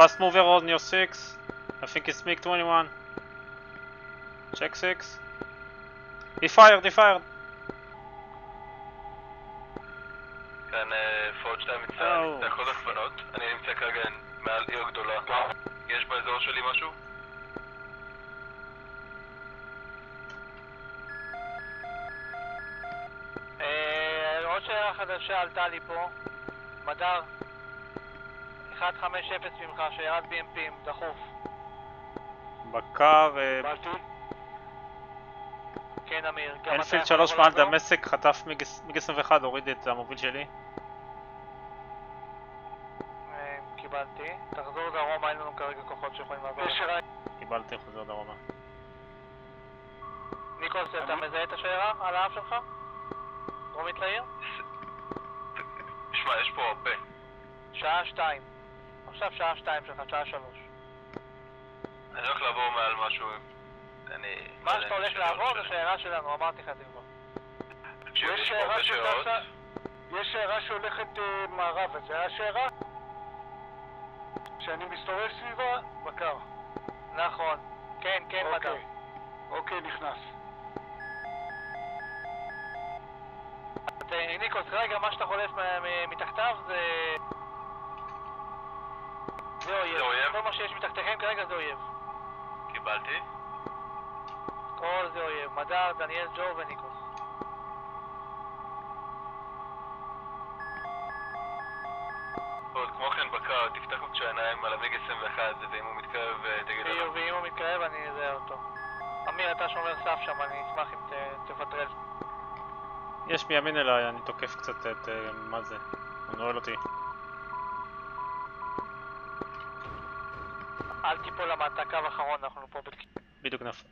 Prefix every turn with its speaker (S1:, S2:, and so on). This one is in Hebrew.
S1: Fast mover on your 6. I think it's MiG 21. Check 6. He fired, he fired.
S2: כאן פורט 2
S1: או.
S2: מצה"ל, אתה יכול לפנות? אני נמצא כרגע מעל עיר גדולה. יש באזור שלי משהו?
S3: אה, עוד שאלה חדשה עלתה לי פה. מדר. 150 ממך, שירד BMPים, דחוף.
S1: בקר, אה.
S3: כן, אמיר.
S1: אנפילד
S3: יכול
S1: 3
S3: לבוא
S1: מעל? דמשק, חטף מיג 21, הוריד את המוביל שלי.
S3: אה, קיבלתי. תחזור דרומה, אין לנו כרגע כוחות שיכולים לעזור. לך.
S1: קיבלתי, חוזר דרומה.
S3: ניקולס, אתה מזהה את השיירה על האף שלך? דרומית לעיר?
S2: שמע, יש פה הרבה.
S3: שעה שתיים. עכשיו שעה שתיים שלך, שעה שלוש.
S2: אני הולך לעבור מעל משהו. אני...
S3: מה שאתה הולך לעבור זה שיירה שלנו, אמרתי לך את זה כבר.
S2: יש
S4: שיירה שהולכת אה, מערבה, זה השיירה? שאני מסתובב סביבה, בקר.
S3: נכון. כן, כן.
S4: אוקיי. אוקיי, נכנס.
S3: אה, ניקולס, כרגע מה שאתה חולף מ- מתחתיו. זה שיש מתחתיכם כרגע זה אויב.
S2: קיבלתי.
S3: כל זה אויב. מדר, דניאל, ג'ו וניקולס.
S2: עוד כמו כן בקר, תפתח בבקשה עיניים על המיג 21 ואם הוא מתקרב אה, תגיד לנו.
S3: ואם הוא מתקרב אני אזהה אותו. אמיר, אתה שומר סף שם, אני אשמח אם ת- תפטרל.
S1: יש מימין אליי, אני תוקף קצת את... אה, מה זה? הוא נועל אותי.
S3: אל תיפול למטה, קו אחרון, אנחנו פה.
S1: בדיוק נפל.